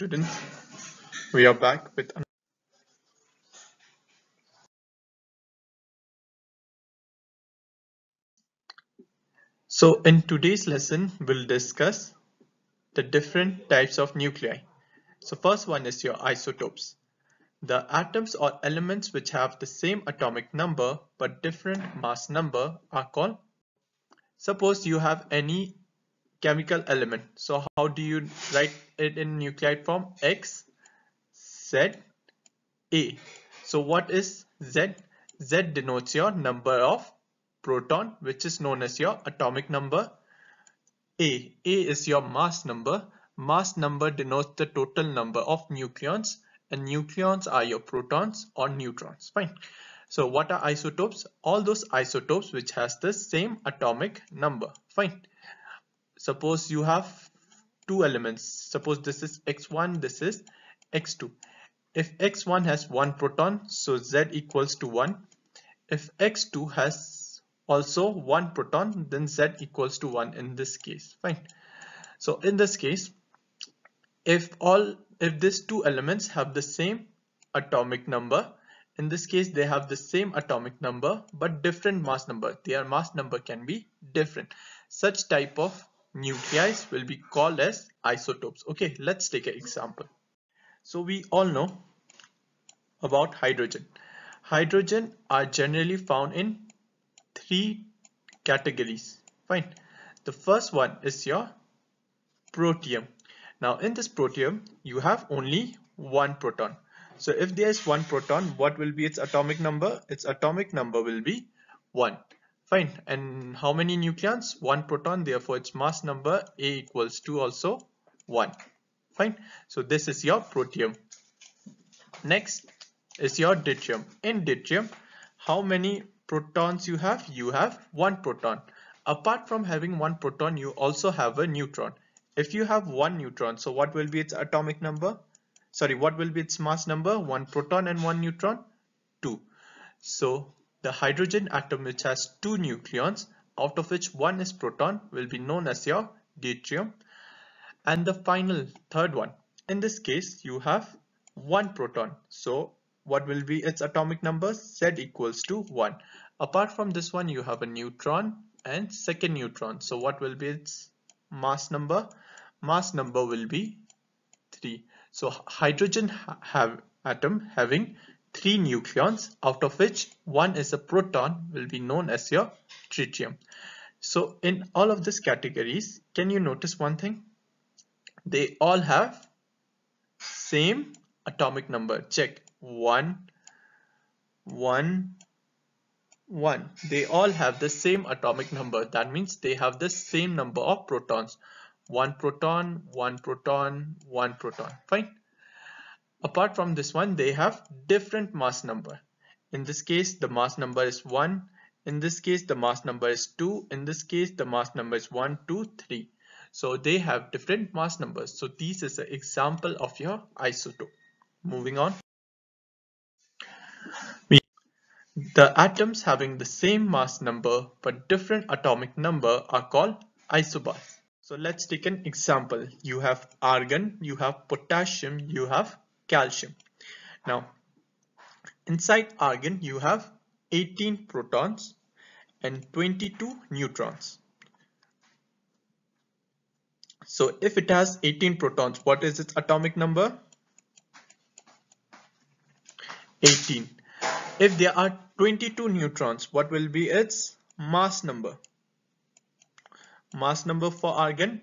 students we are back with so in today's lesson we'll discuss the different types of nuclei. So first one is your isotopes. The atoms or elements which have the same atomic number but different mass number are called suppose you have any chemical element. So how do you write it in nuclide form? X z a. So what is z? Z denotes your number of proton which is known as your atomic number. A. A is your mass number. Mass number denotes the total number of nucleons and nucleons are your protons or neutrons. Fine. So what are isotopes? All those isotopes which has the same atomic number. Fine suppose you have two elements. Suppose this is x1 this is x2 if x1 has one proton so z equals to 1 if x2 has also one proton then z equals to 1 in this case. Fine. So in this case if all if these two elements have the same atomic number in this case they have the same atomic number but different mass number. Their mass number can be different. Such type of nuclei will be called as isotopes. Okay let's take an example. So we all know about hydrogen. Hydrogen are generally found in three categories. Fine. The first one is your protium. Now in this protium you have only one proton. So if there is one proton what will be its atomic number? Its atomic number will be 1 Fine. And how many nucleons? One proton. Therefore, its mass number A equals to also 1. Fine. So this is your protium. Next is your deuterium. In deuterium, how many protons you have? You have one proton. Apart from having one proton, you also have a neutron. If you have one neutron, so what will be its atomic number? Sorry, what will be its mass number? One proton and one neutron? 2. So the hydrogen atom which has two nucleons out of which one is proton will be known as your deuterium. And the final third one. In this case you have one proton. So what will be its atomic number? Z equals to 1 apart from this one you have a neutron and second neutron. So what will be its mass number? Mass number will be 3 so hydrogen ha have atom having three nucleons out of which one is a proton will be known as your tritium. So in all of these categories, can you notice one thing? They all have same atomic number. Check one, one, one. They all have the same atomic number. That means they have the same number of protons. One proton, one proton, one proton. Fine. Apart from this one, they have different mass number. In this case, the mass number is 1. In this case, the mass number is 2. In this case, the mass number is 1, 2, 3. So they have different mass numbers. So this is an example of your isotope. Moving on. The atoms having the same mass number but different atomic number are called isobars. So let's take an example. You have argon, you have potassium, you have calcium. Now, inside argon, you have 18 protons and 22 neutrons. So if it has 18 protons, what is its atomic number? 18. If there are 22 neutrons, what will be its mass number? Mass number for argon,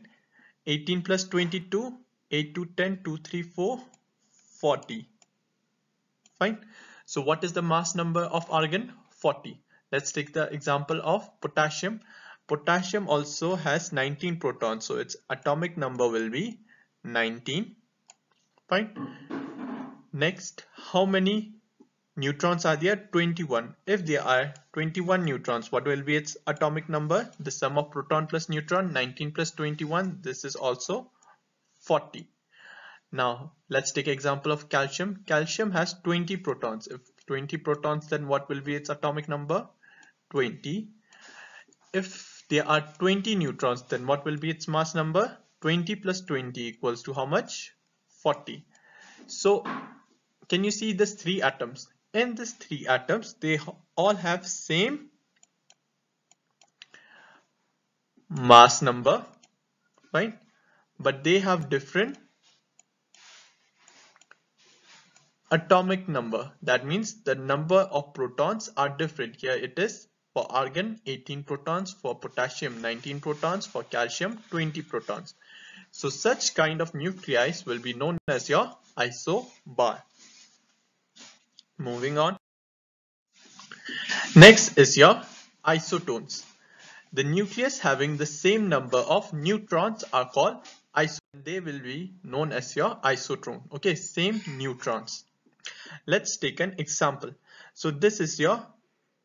18 plus 22, 8 to 10, 2, 3, 4, 40 fine. So what is the mass number of argon? 40 let's take the example of potassium. Potassium also has 19 protons so its atomic number will be 19 fine. Next how many neutrons are there? 21 if there are 21 neutrons what will be its atomic number? The sum of proton plus neutron 19 plus 21 this is also 40 now let's take example of calcium. Calcium has 20 protons. If 20 protons then what will be its atomic number? 20. If there are 20 neutrons then what will be its mass number? 20 plus 20 equals to how much? 40 so can you see this three atoms in these three atoms they all have same mass number right but they have different atomic number. That means the number of protons are different. Here it is for argon 18 protons for potassium 19 protons for calcium 20 protons. So such kind of nuclei will be known as your isobar. Moving on. Next is your isotones. The nucleus having the same number of neutrons are called isotones they will be known as your isotone okay same neutrons Let's take an example. So this is your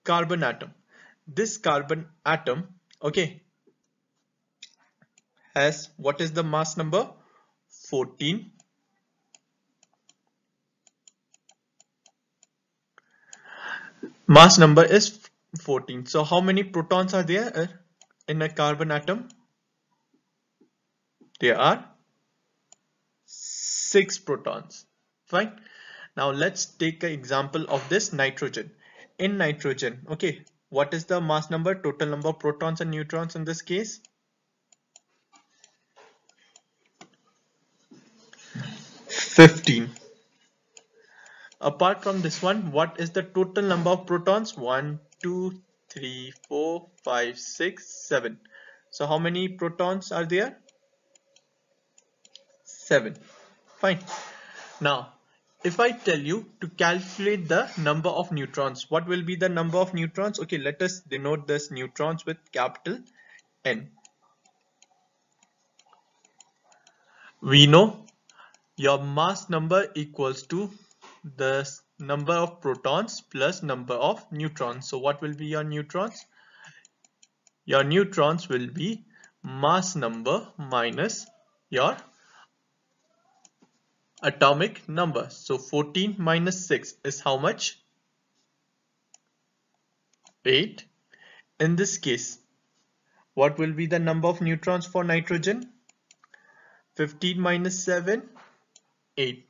carbon atom. This carbon atom, okay, has what is the mass number? 14. Mass number is 14. So how many protons are there uh, in a carbon atom? There are 6 protons. Fine. Now let's take an example of this nitrogen. In nitrogen, okay, what is the mass number, total number of protons and neutrons in this case? Fifteen. Apart from this one, what is the total number of protons? One, two, three, four, five, six, seven. So how many protons are there? Seven. Fine. Now if I tell you to calculate the number of neutrons, what will be the number of neutrons? Okay, let us denote this neutrons with capital N. We know your mass number equals to the number of protons plus number of neutrons. So what will be your neutrons? Your neutrons will be mass number minus your atomic number. So 14 minus 6 is how much? 8. In this case, what will be the number of neutrons for nitrogen? 15 minus 7, 8.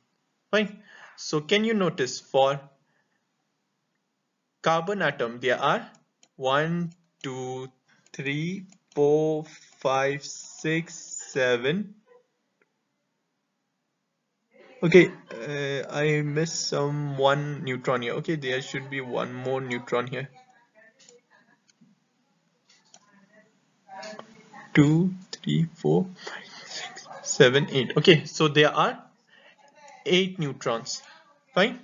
Fine. So can you notice for carbon atom there are 1, 2, 3, 4, 5, 6, 7, okay uh, I missed some one neutron here. Okay there should be one more neutron here. Two three four five six seven eight. Okay so there are eight neutrons. Fine.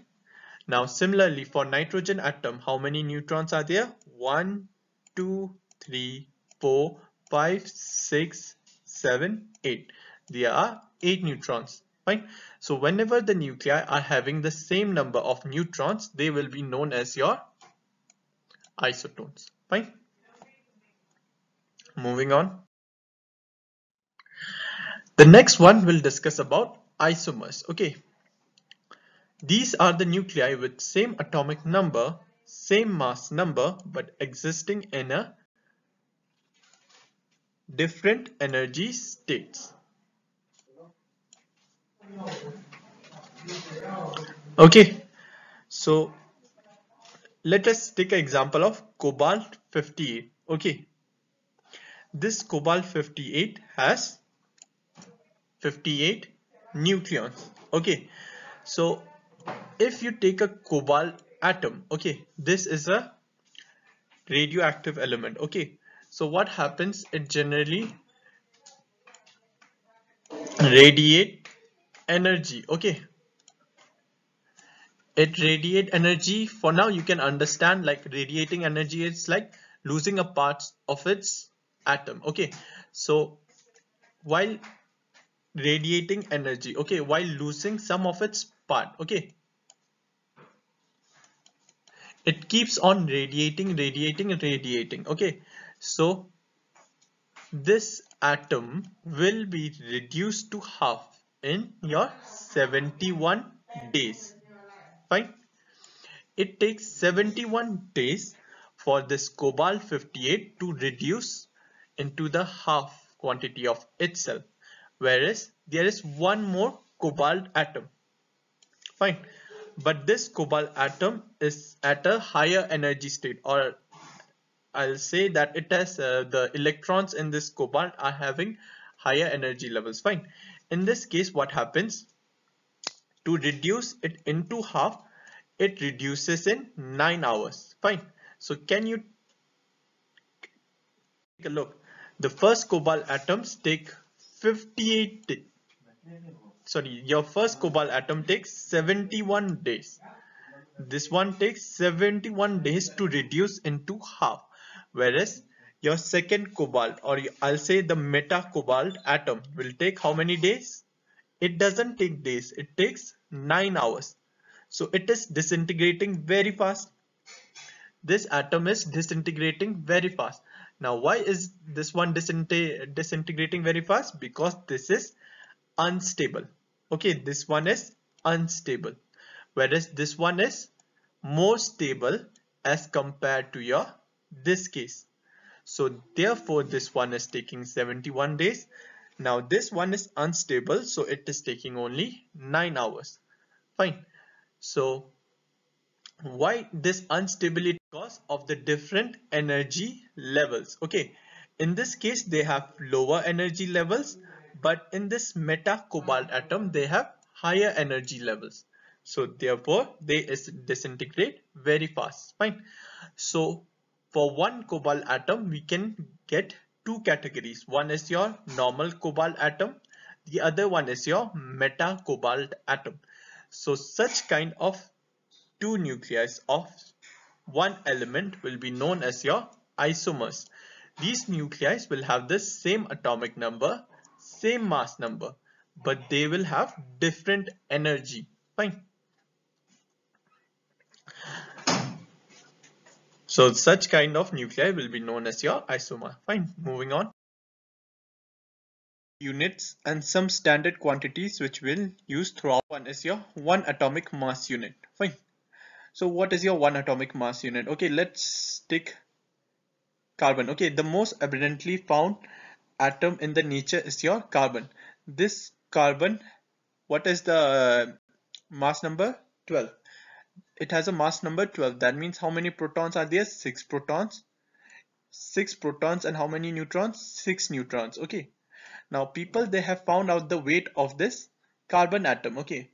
Now similarly for nitrogen atom how many neutrons are there? One two three four five six seven eight. There are eight neutrons fine. So whenever the nuclei are having the same number of neutrons they will be known as your isotones fine. Moving on. The next one we'll discuss about isomers. Okay. These are the nuclei with same atomic number same mass number but existing in a different energy states Okay, so let us take an example of cobalt 58. Okay, this cobalt 58 has 58 nucleons. Okay, so if you take a cobalt atom, okay, this is a radioactive element. Okay, so what happens? It generally radiate energy. Okay. It radiate energy. For now you can understand like radiating energy is like losing a part of its atom. Okay. So while radiating energy okay while losing some of its part okay. It keeps on radiating radiating radiating okay. So this atom will be reduced to half in your 71 days. Fine. It takes 71 days for this cobalt 58 to reduce into the half quantity of itself whereas there is one more cobalt atom. Fine. But this cobalt atom is at a higher energy state or I'll say that it has uh, the electrons in this cobalt are having higher energy levels. Fine in this case what happens? To reduce it into half it reduces in 9 hours. Fine. So can you take a look? The first cobalt atoms take 58 sorry your first cobalt atom takes 71 days. This one takes 71 days to reduce into half. Whereas your second cobalt or I'll say the meta cobalt atom will take how many days? It doesn't take days. It takes 9 hours. So it is disintegrating very fast. This atom is disintegrating very fast. Now why is this one disintegrating very fast? Because this is unstable. Okay this one is unstable. Whereas this one is more stable as compared to your this case so therefore this one is taking 71 days. Now this one is unstable so it is taking only 9 hours. Fine. So why this instability because of the different energy levels? Okay. In this case they have lower energy levels but in this meta cobalt atom they have higher energy levels. So therefore they disintegrate very fast. Fine. So for one cobalt atom we can get two categories. One is your normal cobalt atom the other one is your meta cobalt atom. So such kind of two nuclei of one element will be known as your isomers. These nuclei will have the same atomic number same mass number but they will have different energy. Fine so such kind of nuclei will be known as your isomer fine moving on. Units and some standard quantities which we'll use throughout. One is your one atomic mass unit. Fine. So what is your one atomic mass unit? Okay let's take carbon. Okay the most abundantly found atom in the nature is your carbon. This carbon what is the mass number? 12 it has a mass number 12 that means how many protons are there? Six protons. Six protons and how many neutrons? Six neutrons. Okay. Now people they have found out the weight of this carbon atom. Okay.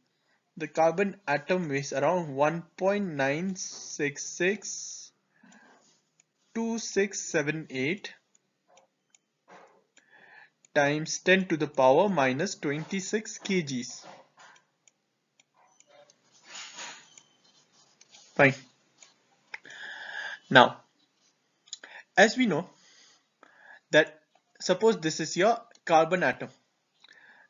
The carbon atom weighs around 1.9662678 times 10 to the power minus 26 kgs. Fine. Now, as we know that suppose this is your carbon atom.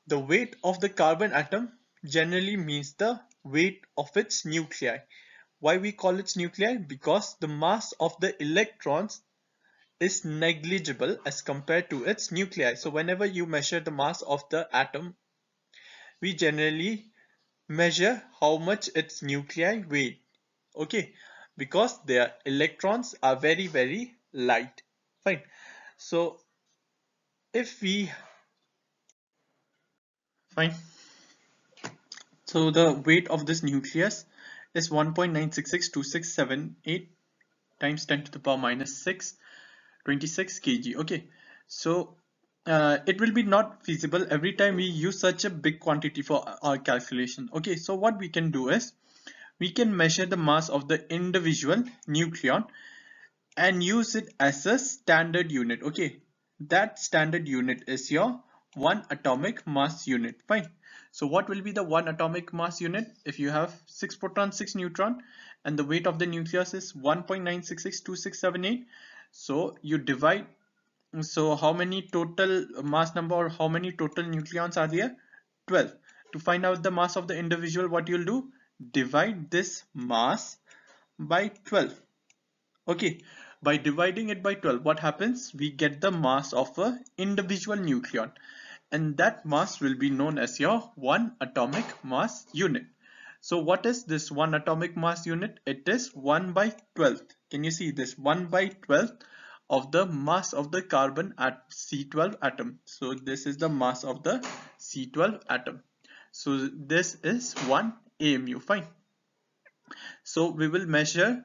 The weight of the carbon atom generally means the weight of its nuclei. Why we call it nuclei? Because the mass of the electrons is negligible as compared to its nuclei. So whenever you measure the mass of the atom, we generally measure how much its nuclei weigh. Okay, because their electrons are very very light. Fine. So if we fine so the weight of this nucleus is 1.9662678 times 10 to the power minus 6, 26 kg. Okay, so uh, it will be not feasible every time we use such a big quantity for our calculation. Okay, so what we can do is we can measure the mass of the individual nucleon and use it as a standard unit. Okay, that standard unit is your one atomic mass unit. Fine. So what will be the one atomic mass unit if you have 6 proton 6 neutron and the weight of the nucleus is 1.9662678 so you divide so how many total mass number or how many total nucleons are there 12 to find out the mass of the individual what you'll do divide this mass by 12 okay by dividing it by 12 what happens we get the mass of a individual nucleon and that mass will be known as your one atomic mass unit. So what is this one atomic mass unit? It is 1 by 12. Can you see this 1 by 12 of the mass of the carbon at C12 atom. So this is the mass of the C12 atom. so this is 1 AMU fine. So we will measure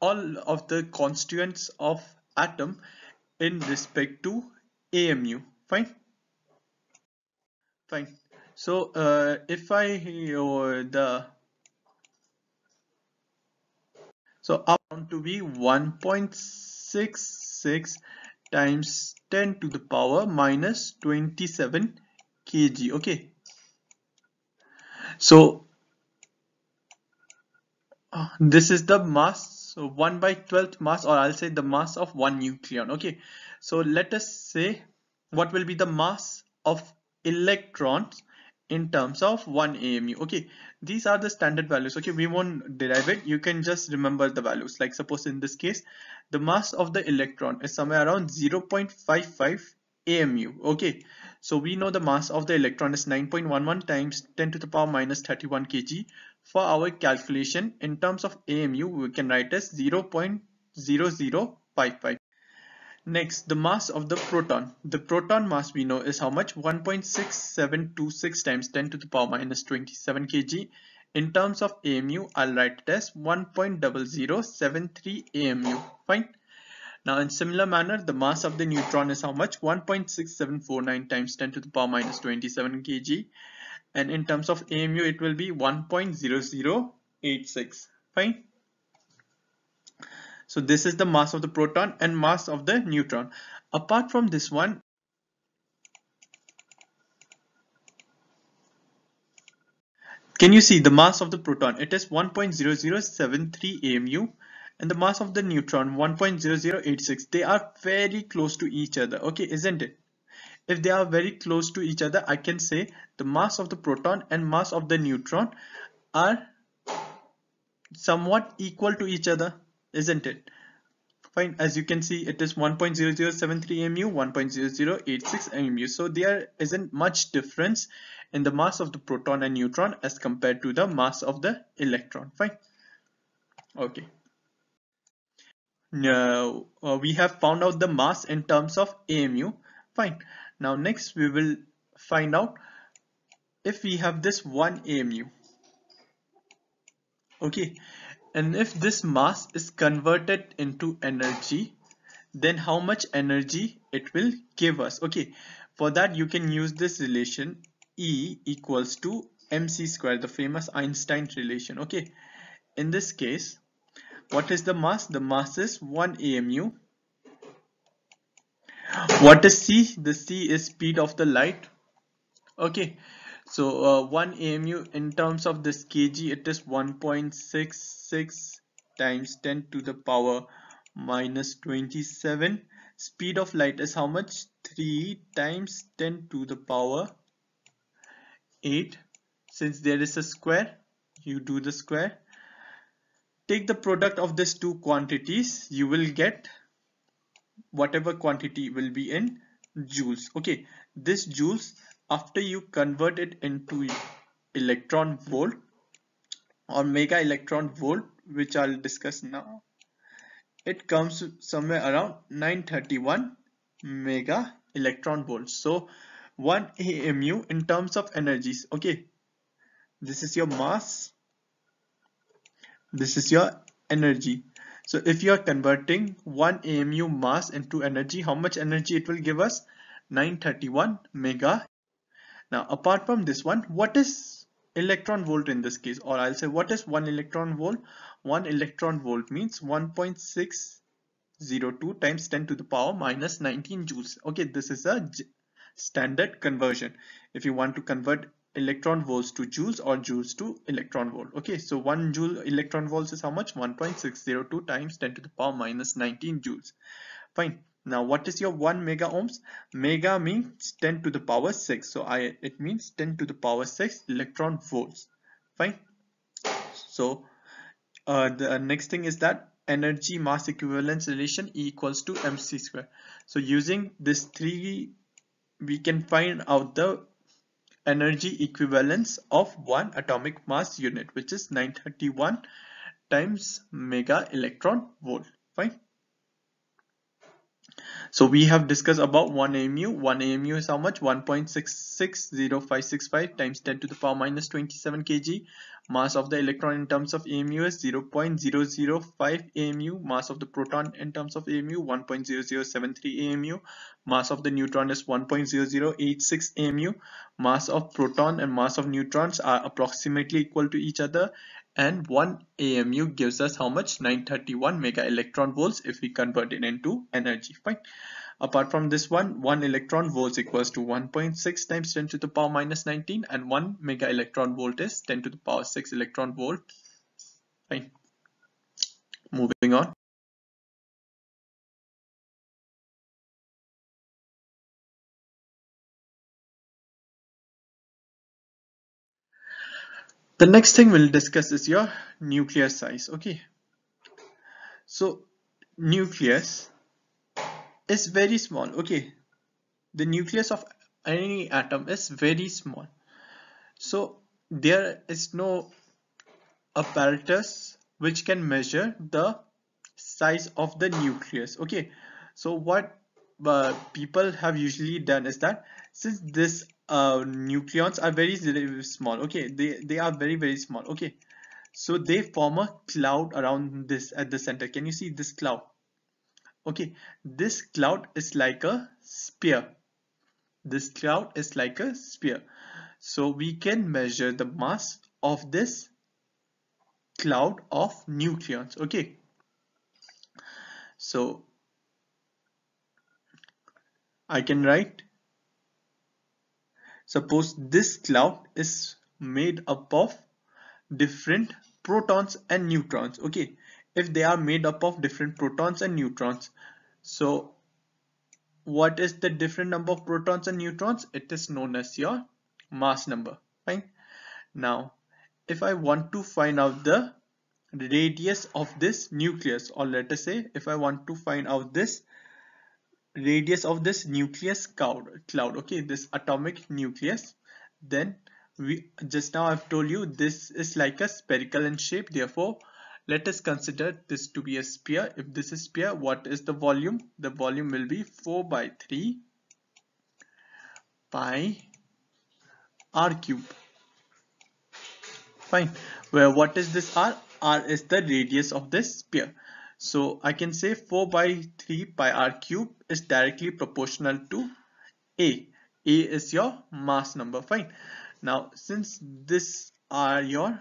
all of the constituents of atom in respect to AMU fine? Fine. So uh, if I uh, the so up to be 1.66 times 10 to the power minus 27 kg okay. So this is the mass so 1 by 12th mass or I'll say the mass of one nucleon. Okay so let us say what will be the mass of electrons in terms of 1 AMU okay these are the standard values. Okay we won't derive it. You can just remember the values. Like suppose in this case the mass of the electron is somewhere around 0.55 AMU okay so we know the mass of the electron is 9.11 times 10 to the power minus 31 kg for our calculation in terms of AMU we can write as 0.0055 Next, the mass of the proton. The proton mass we know is how much? 1.6726 times 10 to the power minus 27 kg. In terms of AMU, I'll write it as 1.0073 AMU. Fine. Now, in similar manner, the mass of the neutron is how much? 1.6749 times 10 to the power minus 27 kg. And in terms of AMU, it will be 1.0086. Fine. So this is the mass of the proton and mass of the neutron. Apart from this one, can you see the mass of the proton? It is 1.0073 AMU and the mass of the neutron 1.0086. They are very close to each other. Okay, isn't it? If they are very close to each other, I can say the mass of the proton and mass of the neutron are somewhat equal to each other isn't it? Fine as you can see it is 1.0073 mu 1.0086 mu so there isn't much difference in the mass of the proton and neutron as compared to the mass of the electron. Fine. Okay. Now uh, we have found out the mass in terms of amu fine now next we will find out if we have this one amu okay and if this mass is converted into energy, then how much energy it will give us. Okay, for that you can use this relation E equals to mc square, the famous Einstein relation. Okay, in this case, what is the mass? The mass is 1 AMU. What is c? The c is speed of the light. Okay, so uh, 1 AMU in terms of this kg, it is 1.66 times 10 to the power minus 27 speed of light is how much? 3 times 10 to the power 8 since there is a square you do the square. Take the product of these two quantities you will get whatever quantity will be in joules. Okay this joules after you convert it into electron volt or mega electron volt which I'll discuss now it comes somewhere around 931 mega electron volts so 1 AMU in terms of energies. Okay this is your mass. This is your energy so if you are converting 1 AMU mass into energy how much energy it will give us? 931 mega. Now apart from this one what is electron volt in this case? Or I'll say what is one electron volt? One electron volt means 1.602 times 10 to the power minus 19 joules. Okay this is a standard conversion. If you want to convert electron volts to joules or joules to electron volt okay so one joule electron volts is how much 1.602 times 10 to the power minus 19 joules fine now what is your 1 mega ohms? Mega means 10 to the power 6. So I it means 10 to the power 6 electron volts. Fine. So uh, the next thing is that energy mass equivalence relation E equals to mc square. So using this three we can find out the energy equivalence of one atomic mass unit which is 931 times mega electron volt. Fine. So we have discussed about 1 AMU. 1 AMU is how much? 1.660565 times 10 to the power minus 27 kg. Mass of the electron in terms of AMU is 0.005 AMU. Mass of the proton in terms of AMU 1.0073 AMU. Mass of the neutron is 1.0086 AMU. Mass of proton and mass of neutrons are approximately equal to each other and 1 AMU gives us how much 931 mega electron volts if we convert it into energy fine apart from this one 1 electron volts equals to 1.6 times 10 to the power minus 19 and 1 mega electron volt is 10 to the power 6 electron volt. Fine. Moving on. The next thing we'll discuss is your nuclear size. Okay. So nucleus is very small. Okay. The nucleus of any atom is very small. So there is no apparatus which can measure the size of the nucleus. Okay. So what uh, people have usually done is that since this uh, nucleons are very, very small okay they they are very very small okay. So they form a cloud around this at the center. Can you see this cloud okay this cloud is like a sphere. This cloud is like a sphere. So we can measure the mass of this cloud of nucleons okay. So I can write suppose this cloud is made up of different protons and neutrons. Okay if they are made up of different protons and neutrons. So what is the different number of protons and neutrons? It is known as your mass number fine now if I want to find out the radius of this nucleus or let us say if I want to find out this radius of this nucleus cloud cloud okay this atomic nucleus then we just now I've told you this is like a spherical in shape therefore let us consider this to be a sphere if this is sphere what is the volume the volume will be 4 by 3 pi r cube fine where what is this r r is the radius of this sphere so I can say 4 by 3 pi r cube is directly proportional to A. A is your mass number. Fine. Now since this are your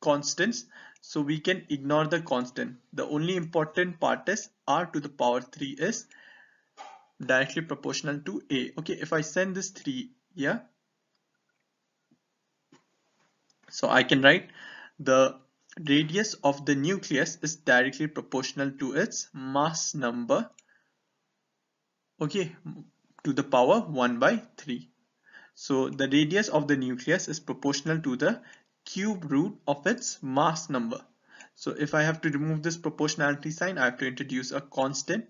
constants, so we can ignore the constant. The only important part is r to the power 3 is directly proportional to A. Okay, if I send this 3 here, so I can write the radius of the nucleus is directly proportional to its mass number okay to the power 1 by 3 so the radius of the nucleus is proportional to the cube root of its mass number. So if I have to remove this proportionality sign I have to introduce a constant.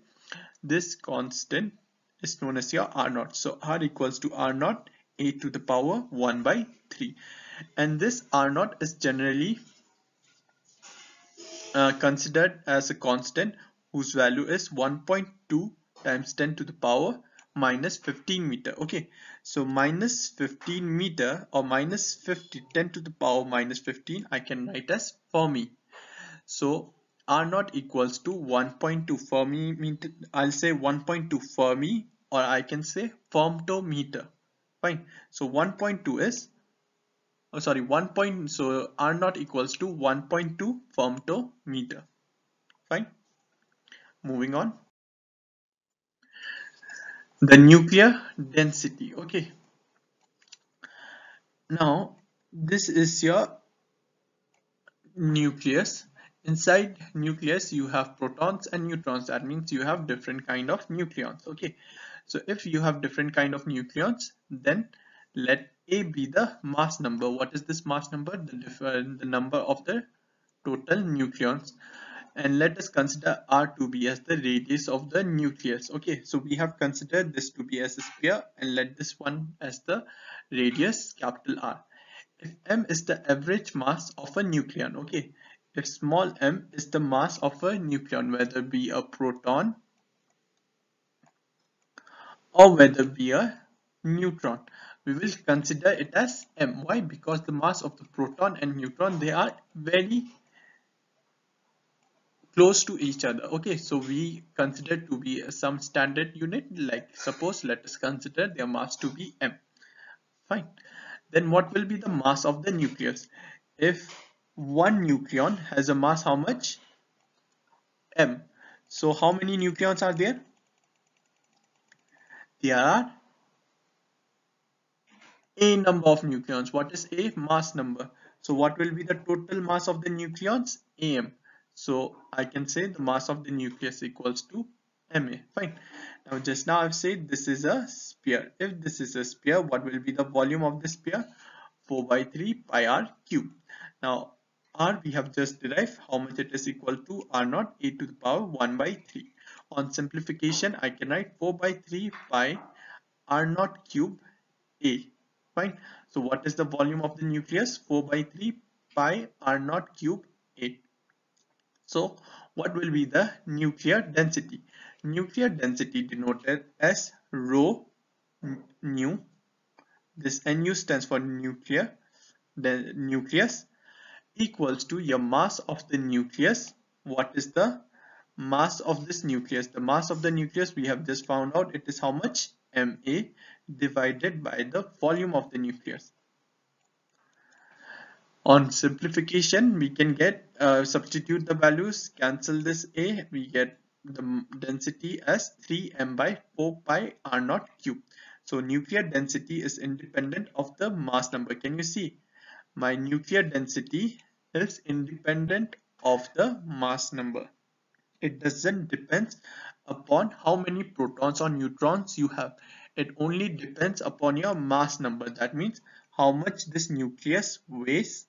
This constant is known as your r naught. So r equals to r naught a to the power 1 by 3 and this r naught is generally uh, considered as a constant whose value is 1.2 times 10 to the power minus 15 meter. Okay. So minus 15 meter or minus 50 10 to the power minus 15 I can write as Fermi. So R naught equals to 1.2 Fermi meter. I'll say 1.2 Fermi or I can say femtometer fine. So 1.2 is oh sorry 1 point so r naught equals to 1.2 femtometer fine. Moving on the nuclear density okay now this is your nucleus inside nucleus you have protons and neutrons that means you have different kind of nucleons okay so if you have different kind of nucleons then let a be the mass number. What is this mass number? The, the number of the total nucleons. And let us consider R to be as the radius of the nucleus. Okay, so we have considered this to be as a sphere and let this one as the radius capital R. If m is the average mass of a nucleon, okay, if small m is the mass of a nucleon, whether it be a proton or whether be a neutron. We will consider it as m. Why? Because the mass of the proton and neutron they are very close to each other. Okay so we consider to be some standard unit like suppose let us consider their mass to be m. Fine. Then what will be the mass of the nucleus? If one nucleon has a mass how much? m. So how many nucleons are there? There are a number of nucleons. What is a mass number? So what will be the total mass of the nucleons? Am so i can say the mass of the nucleus equals to ma fine. Now just now i've said this is a sphere. If this is a sphere what will be the volume of the sphere? 4 by 3 pi r cube now r we have just derived. How much it is equal to r naught? a to the power 1 by 3 on simplification i can write 4 by 3 pi r naught cube a. Fine. So what is the volume of the nucleus? 4 by 3 pi r naught cube so what will be the nuclear density? Nuclear density denoted as rho nu. This nu stands for nuclear the nucleus equals to your mass of the nucleus. What is the mass of this nucleus? The mass of the nucleus we have just found out it is how much? Ma divided by the volume of the nucleus on simplification we can get uh, substitute the values cancel this a we get the density as 3m by 4 pi r naught cube. So nuclear density is independent of the mass number. Can you see? My nuclear density is independent of the mass number. It doesn't depend upon how many protons or neutrons you have. It only depends upon your mass number. That means how much this nucleus weighs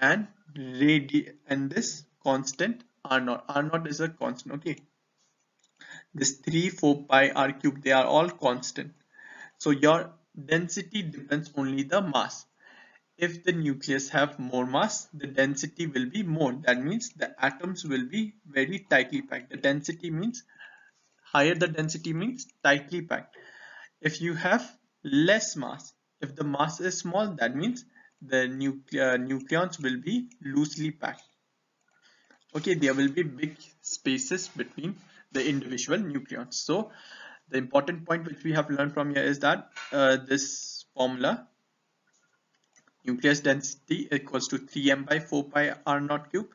and radi and this constant r naught r naught is a constant okay? This 3 4 pi r cube they are all constant. So your density depends only the mass. If the nucleus have more mass the density will be more. That means the atoms will be very tightly packed. The density means higher the density means tightly packed. If you have less mass if the mass is small that means the nuclear nucleons will be loosely packed. Okay there will be big spaces between the individual nucleons. So the important point which we have learned from here is that uh, this formula nucleus density equals to 3m by 4 pi r naught cube.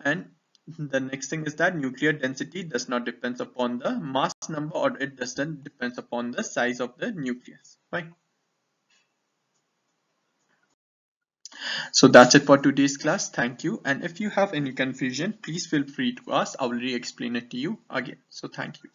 And the next thing is that nuclear density does not depend upon the mass number or it doesn't depend upon the size of the nucleus. Right So that's it for today's class. Thank you. And if you have any confusion, please feel free to ask. I will re-explain it to you again. So thank you.